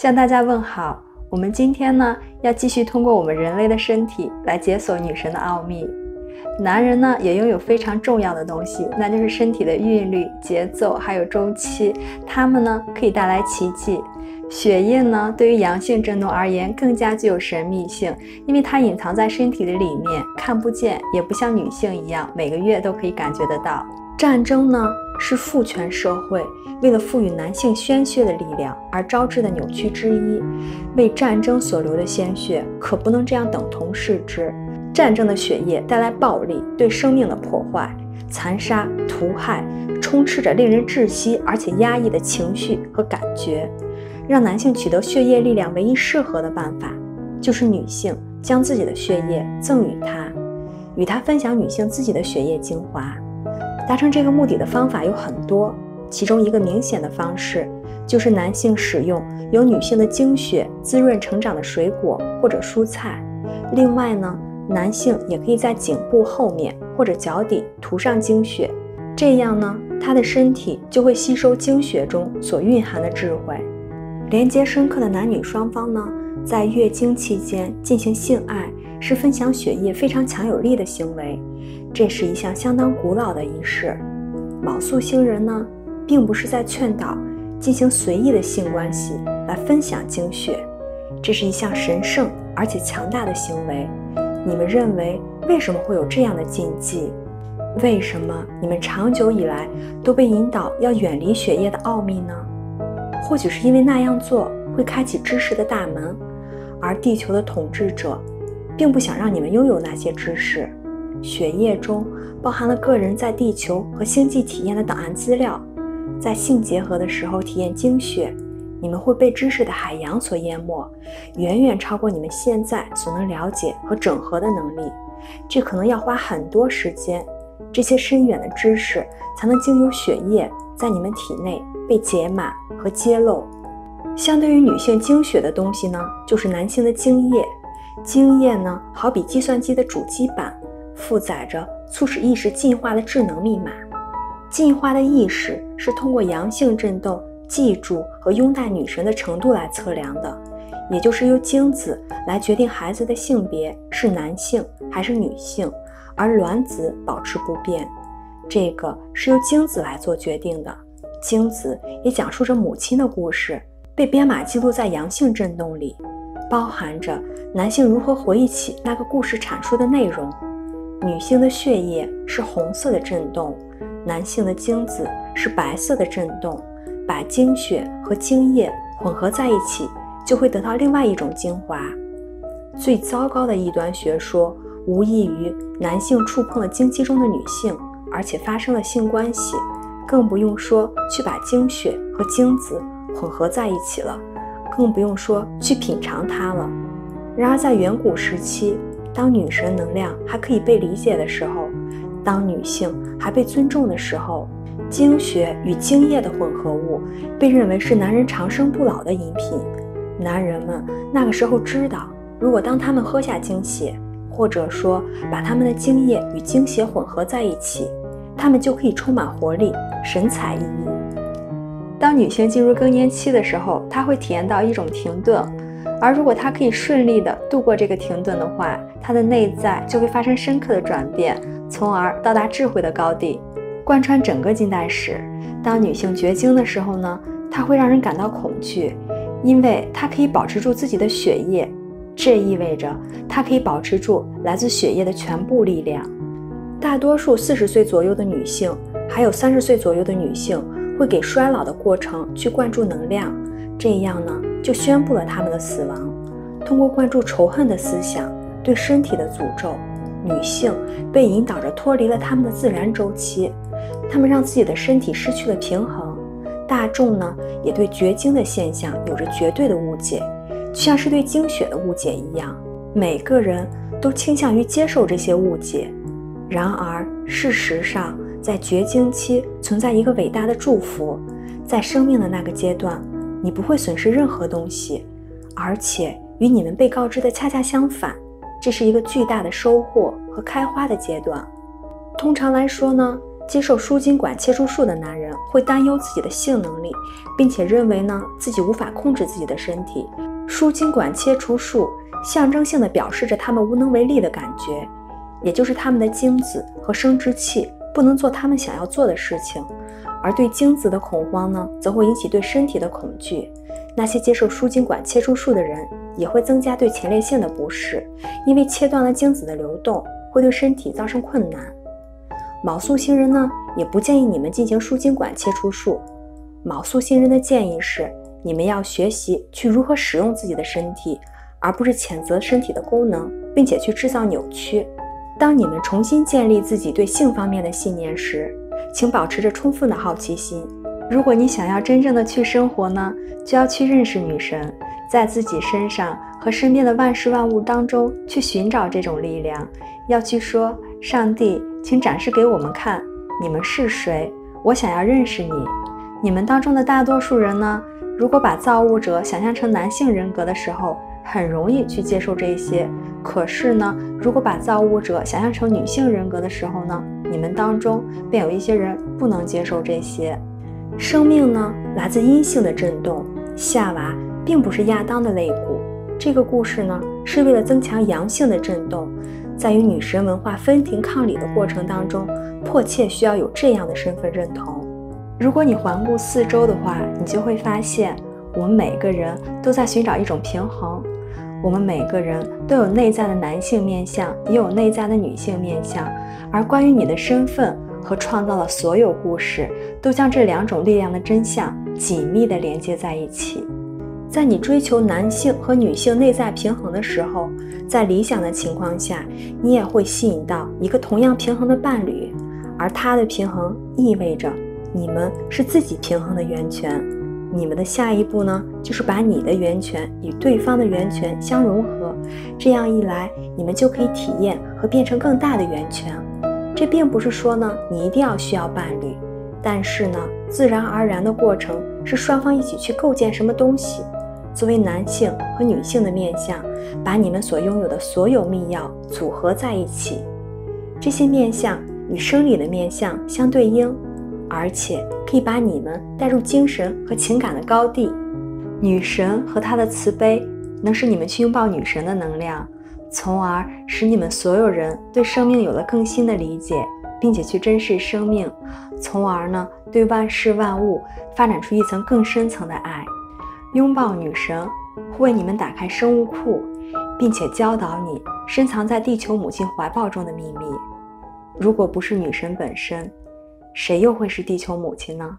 向大家问好。我们今天呢，要继续通过我们人类的身体来解锁女神的奥秘。男人呢，也拥有非常重要的东西，那就是身体的韵律、节奏还有周期。它们呢，可以带来奇迹。血液呢，对于阳性振动而言更加具有神秘性，因为它隐藏在身体的里面，看不见，也不像女性一样每个月都可以感觉得到。战争呢，是父权社会为了赋予男性鲜血的力量而招致的扭曲之一。为战争所流的鲜血可不能这样等同视之。战争的血液带来暴力，对生命的破坏、残杀、屠害，充斥着令人窒息而且压抑的情绪和感觉。让男性取得血液力量唯一适合的办法，就是女性将自己的血液赠予他，与他分享女性自己的血液精华。达成这个目的的方法有很多，其中一个明显的方式就是男性使用由女性的精血滋润成长的水果或者蔬菜。另外呢，男性也可以在颈部后面或者脚底涂上精血，这样呢，他的身体就会吸收精血中所蕴含的智慧。连接深刻的男女双方呢，在月经期间进行性爱是分享血液非常强有力的行为。这是一项相当古老的仪式。卯宿星人呢，并不是在劝导进行随意的性关系来分享精血，这是一项神圣而且强大的行为。你们认为为什么会有这样的禁忌？为什么你们长久以来都被引导要远离血液的奥秘呢？或许是因为那样做会开启知识的大门，而地球的统治者并不想让你们拥有那些知识。血液中包含了个人在地球和星际体验的档案资料，在性结合的时候体验精血，你们会被知识的海洋所淹没，远远超过你们现在所能了解和整合的能力。这可能要花很多时间，这些深远的知识才能经由血液在你们体内被解码和揭露。相对于女性精血的东西呢，就是男性的精液。精液呢，好比计算机的主机板。负载着促使意识进化的智能密码。进化的意识是通过阳性振动记住和拥戴女神的程度来测量的，也就是由精子来决定孩子的性别是男性还是女性，而卵子保持不变。这个是由精子来做决定的。精子也讲述着母亲的故事，被编码记录在阳性振动里，包含着男性如何回忆起那个故事阐述的内容。女性的血液是红色的震动，男性的精子是白色的震动。把精血和精液混合在一起，就会得到另外一种精华。最糟糕的异端学说无异于男性触碰了精气中的女性，而且发生了性关系，更不用说去把精血和精子混合在一起了，更不用说去品尝它了。然而，在远古时期。当女神能量还可以被理解的时候，当女性还被尊重的时候，精血与精液的混合物被认为是男人长生不老的饮品。男人们那个时候知道，如果当他们喝下精血，或者说把他们的精液与精血混合在一起，他们就可以充满活力、神采奕奕。当女性进入更年期的时候，她会体验到一种停顿。而如果他可以顺利的度过这个停顿的话，他的内在就会发生深刻的转变，从而到达智慧的高地，贯穿整个近代史。当女性绝经的时候呢，她会让人感到恐惧，因为她可以保持住自己的血液，这意味着她可以保持住来自血液的全部力量。大多数四十岁左右的女性，还有三十岁左右的女性，会给衰老的过程去灌注能量，这样呢？就宣布了他们的死亡。通过灌注仇恨的思想，对身体的诅咒，女性被引导着脱离了他们的自然周期，她们让自己的身体失去了平衡。大众呢，也对绝经的现象有着绝对的误解，就像是对经血的误解一样。每个人都倾向于接受这些误解。然而，事实上，在绝经期存在一个伟大的祝福，在生命的那个阶段。你不会损失任何东西，而且与你们被告知的恰恰相反，这是一个巨大的收获和开花的阶段。通常来说呢，接受输精管切除术的男人会担忧自己的性能力，并且认为呢自己无法控制自己的身体。输精管切除术象征性的表示着他们无能为力的感觉，也就是他们的精子和生殖器不能做他们想要做的事情。而对精子的恐慌呢，则会引起对身体的恐惧。那些接受输精管切除术的人，也会增加对前列腺的不适，因为切断了精子的流动，会对身体造成困难。卯宿星人呢，也不建议你们进行输精管切除术。卯宿星人的建议是，你们要学习去如何使用自己的身体，而不是谴责身体的功能，并且去制造扭曲。当你们重新建立自己对性方面的信念时，请保持着充分的好奇心。如果你想要真正的去生活呢，就要去认识女神，在自己身上和身边的万事万物当中去寻找这种力量。要去说：“上帝，请展示给我们看，你们是谁？我想要认识你。”你们当中的大多数人呢，如果把造物者想象成男性人格的时候，很容易去接受这些。可是呢，如果把造物者想象成女性人格的时候呢，你们当中便有一些人不能接受这些。生命呢，来自阴性的震动。夏娃并不是亚当的肋骨。这个故事呢，是为了增强阳性的震动，在与女神文化分庭抗礼的过程当中，迫切需要有这样的身份认同。如果你环顾四周的话，你就会发现，我们每个人都在寻找一种平衡。我们每个人都有内在的男性面相，也有内在的女性面相，而关于你的身份和创造的所有故事，都将这两种力量的真相紧密地连接在一起。在你追求男性和女性内在平衡的时候，在理想的情况下，你也会吸引到一个同样平衡的伴侣，而他的平衡意味着你们是自己平衡的源泉。你们的下一步呢，就是把你的源泉与对方的源泉相融合，这样一来，你们就可以体验和变成更大的源泉。这并不是说呢，你一定要需要伴侣，但是呢，自然而然的过程是双方一起去构建什么东西。作为男性和女性的面相，把你们所拥有的所有密钥组合在一起，这些面相与生理的面相相对应。而且可以把你们带入精神和情感的高地，女神和她的慈悲能使你们去拥抱女神的能量，从而使你们所有人对生命有了更新的理解，并且去珍视生命，从而呢对万事万物发展出一层更深层的爱。拥抱女神会为你们打开生物库，并且教导你深藏在地球母亲怀抱中的秘密。如果不是女神本身。谁又会是地球母亲呢？